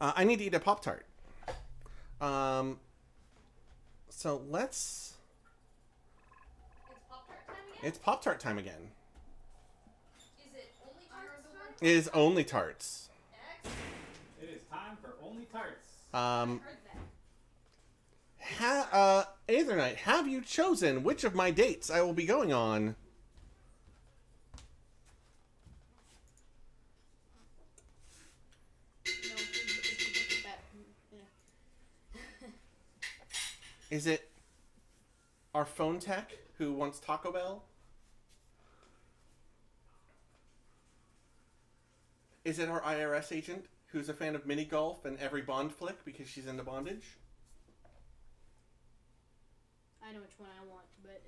Uh, I need to eat a Pop Tart. Um, so let's. It's Pop Tart time again? It's Pop Tart time again. Is it only tarts time? It is only tarts. X? It is time for only tarts. Um, Heard that. ha- uh, Aethernight, have you chosen which of my dates I will be going on? Is it our phone tech who wants Taco Bell? Is it our IRS agent who's a fan of mini golf and every Bond flick because she's into bondage? I know which one I want, but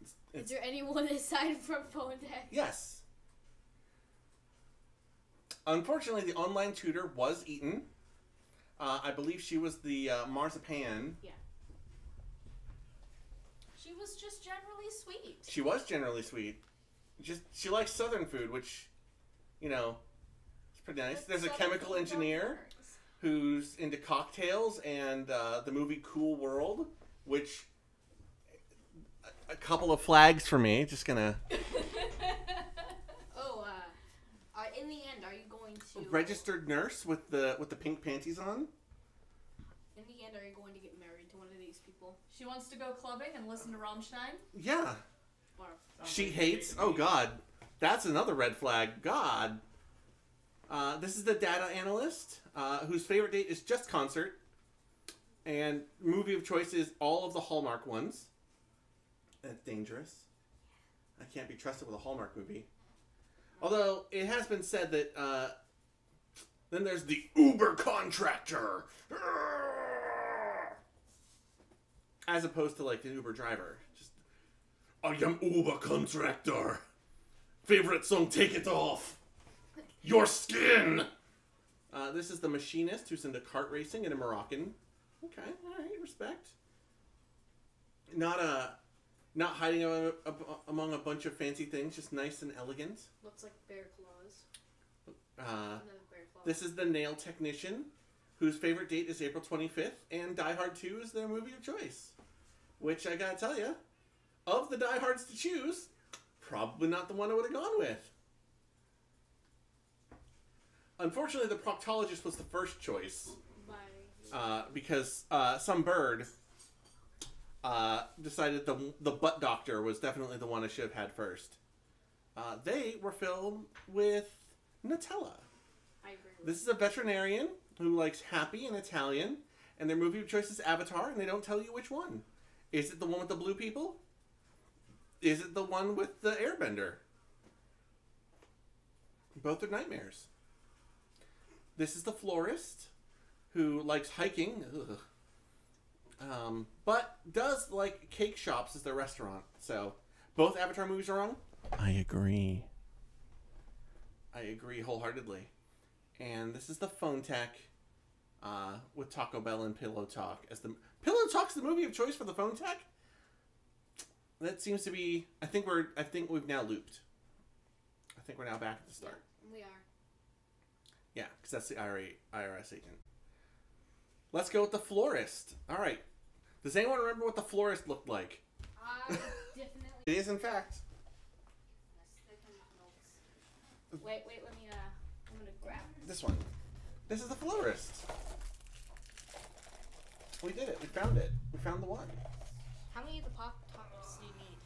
It's, is there anyone aside from phone tech? yes. Unfortunately, the online tutor was eaten. Uh, I believe she was the uh, marzipan. She was just generally sweet. She was generally sweet. Just she likes Southern food, which, you know, it's pretty nice. There's a chemical engineer who's into cocktails and uh, the movie Cool World, which a, a couple of flags for me. Just gonna Oh, uh, uh, in the end, are you going to registered nurse with the with the pink panties on. In the end, are you going to get married to one of these people? She wants to go clubbing and listen to Rammstein. Yeah, she hates. Oh. God, that's another red flag. God. Uh, this is the data analyst uh, whose favorite date is just concert, and movie of choice is all of the Hallmark ones. That's dangerous. I can't be trusted with a Hallmark movie. Although it has been said that uh, then there's the Uber contractor, as opposed to like the Uber driver. Just I am Uber contractor. Favorite song, take it off. Your skin. Uh, this is the machinist who's into kart racing and a Moroccan. Okay, all right, respect. Not a, not hiding among a, among a bunch of fancy things, just nice and elegant. looks like bear claws. Uh, bear claw. this is the nail technician, whose favorite date is April 25th, and Die Hard 2 is their movie of choice. Which I gotta tell you, of the Die Hards to choose, probably not the one I would have gone with. Unfortunately, the proctologist was the first choice uh, because uh, some bird uh, decided the the butt doctor was definitely the one I should have had first. Uh, they were filled with Nutella. I agree. With This is a veterinarian who likes Happy and Italian, and their movie of choice is Avatar, and they don't tell you which one. Is it the one with the blue people? Is it the one with the airbender? Both are nightmares. This is the florist who likes hiking, ugh. um, but does like cake shops as their restaurant. So both Avatar movies are wrong. I agree. I agree wholeheartedly. And this is the phone tech uh, with Taco Bell and Pillow Talk as the Pillow Talk's the movie of choice for the phone tech. That seems to be. I think we're. I think we've now looped. I think we're now back at the start. we are. Yeah, because that's the IRA, IRS agent. Let's go with the florist. All right. Does anyone remember what the florist looked like? I definitely. It is, in fact. Yes, they come with notes. Wait, wait. Let me. Uh, I'm gonna grab. This one. This is the florist. We did it. We found it. We found the one. How many of the pop tops do you need?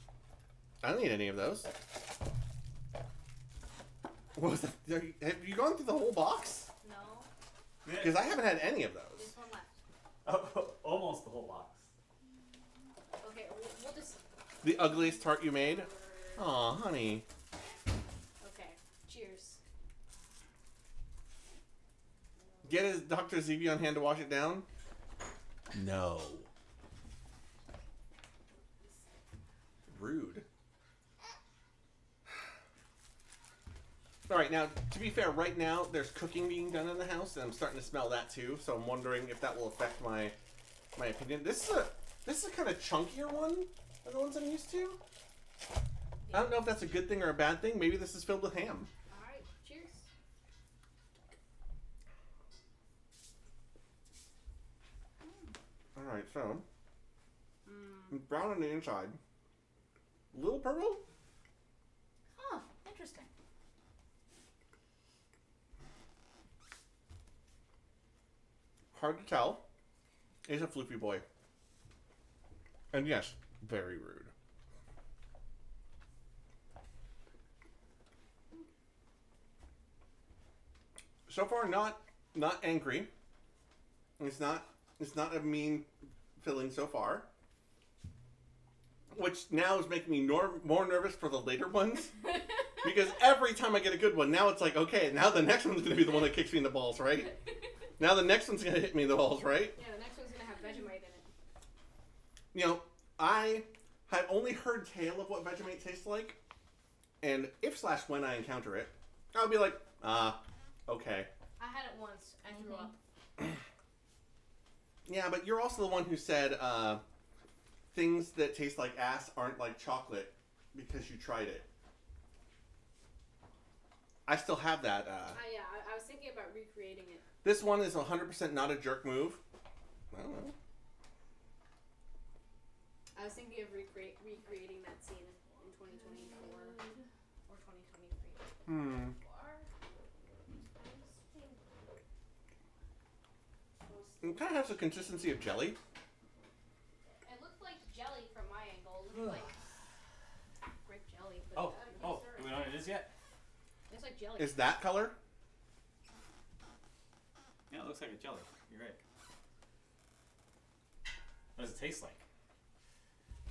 I don't need any of those. What was that? Have you- Have you gone through the whole box? No. Because I haven't had any of those. There's one left. Oh, almost the whole box. Okay, we'll, we'll just. The ugliest tart you made? Aw, honey. Okay. Cheers. Get his Dr. ZB on hand to wash it down? No. Rude. Alright, now, to be fair, right now there's cooking being done in the house, and I'm starting to smell that too, so I'm wondering if that will affect my my opinion. This is a this is a kind of chunkier one than the ones I'm used to. I don't know if that's a good thing or a bad thing. Maybe this is filled with ham. All right. Cheers. Right, so Mm. brown on the inside. Little purple? Huh. Interesting. Hard to tell. Is a floofy boy. And yes, very rude. So far, not not angry. It's not it's not a mean feeling so far. Which now is making me nor- more nervous for the later ones. because every time I get a good one, now it's like, okay, now the next one's going to be the one that kicks me in the balls, right? Now the next one's going to hit me in the balls, right? Yeah, the next one's gonna have Vegemite in it. You know, I had only heard tale of what Vegemite tastes like, and if slash when I encounter it, I'll be like, ah, okay. I had it once. I threw up. Yeah, but you're also the one who said uh, things that taste like ass aren't like chocolate because you tried it. I still have that. Uh, Uh, yeah, I, I was thinking about recreating it. this one is 100% not a jerk move. I don't know. I was thinking of recreate, recreating that scene in 2024 or 2023. Hmm. It kind of has the consistency of jelly. It looked like jelly from my angle. It looked like grape jelly. But Oh, oh, it's do we know what it is yet? It's like jelly. Is that color? Yeah, it looks like a jelly. You're right. What does it taste like?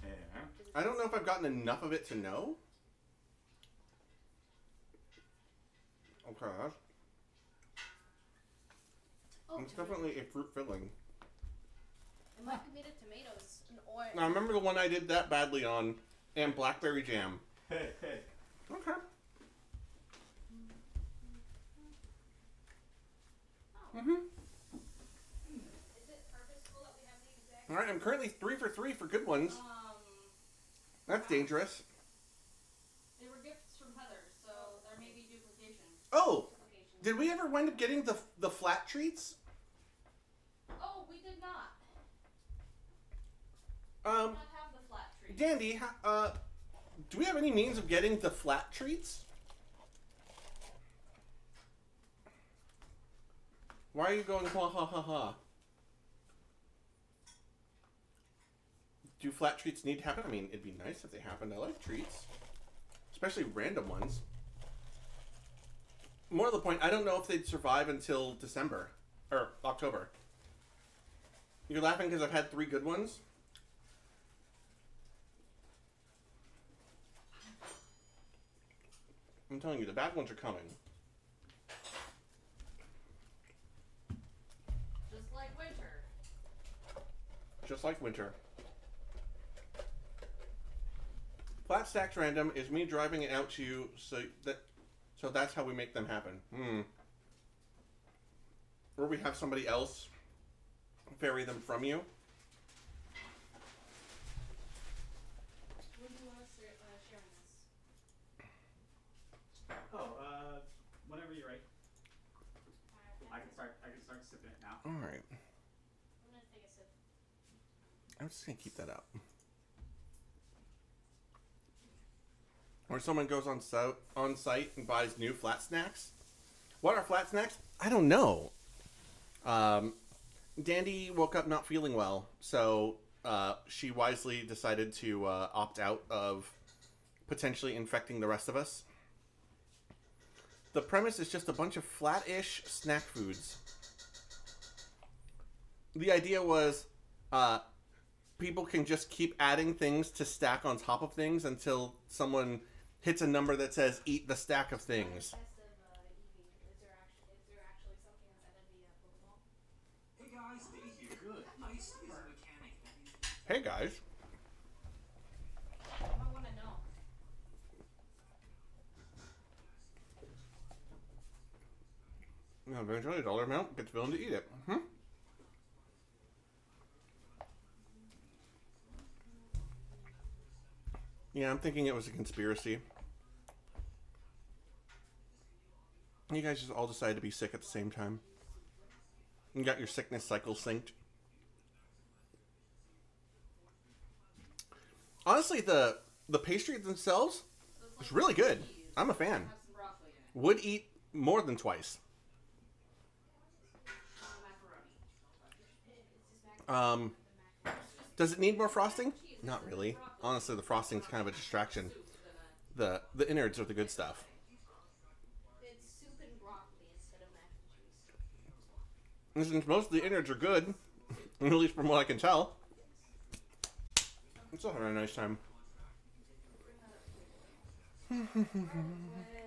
Yeah. I don't know if I've gotten enough of it to know. Okay, that's, oh, it's tomato. definitely a fruit filling. It might be made of tomatoes and oil. Now, I remember the one I did that badly on, and blackberry jam. Hey, hey. Okay. Mm-hmm. Is it purposeful that we have the exact? All right, I'm currently three for three for good ones. Um, That's dangerous. they were gifts from Heather, so there may be duplication. Oh, Duplication. did we ever wind up getting the the flat treats? Oh, we did not. Um, Did not have the flat tree. Dandy, uh, do we have any means of getting the flat treats? Why are you going ha ha ha ha? Do flat treats need to happen? I mean, it'd be nice if they happened. I like treats, especially random ones. More to the point, I don't know if they'd survive until December or October. You're laughing because I've had three good ones. I'm telling you, the bad ones are coming. Just like winter. Just like winter. Flat stacks random is me driving it out to you, so that so that's how we make them happen. Hmm. Or we have somebody else ferry them from you. When do you want us to uh, sharing this? Oh, uh, whenever you're ready. I Alright, can start. I can start sipping it now. All right. I'm gonna take a sip. I'm just gonna keep that up. Or someone goes on so on site and buys new flat snacks. What are flat snacks? I don't know. Um, Dandy woke up not feeling well, so uh, she wisely decided to uh, opt out of potentially infecting the rest of us. The premise is just a bunch of flat-ish snack foods. The idea was uh, people can just keep adding things to stack on top of things until someone hits a number that says eat the stack of things. Best of uh, Eevee. Is there actually is there actually something inside of the uh, Pokeball? Hey guys, Dave here. Good. Ice is a mechanic that uses Hey guys. I want to know. Yeah, eventually a dollar amount gets willing to eat it. Hmm? Yeah, I'm thinking it was a conspiracy. You guys just all decided to be sick at the same time. You got your sickness cycle synced. honestly, the the pastry themselves is really good. I'm a fan. Would eat more than twice. Um, does it need more frosting? Not really. Honestly, the frosting's kind of a distraction. The the innards are the good stuff. And since most of the innards are good, at least from what I can tell, I'm still having a nice time.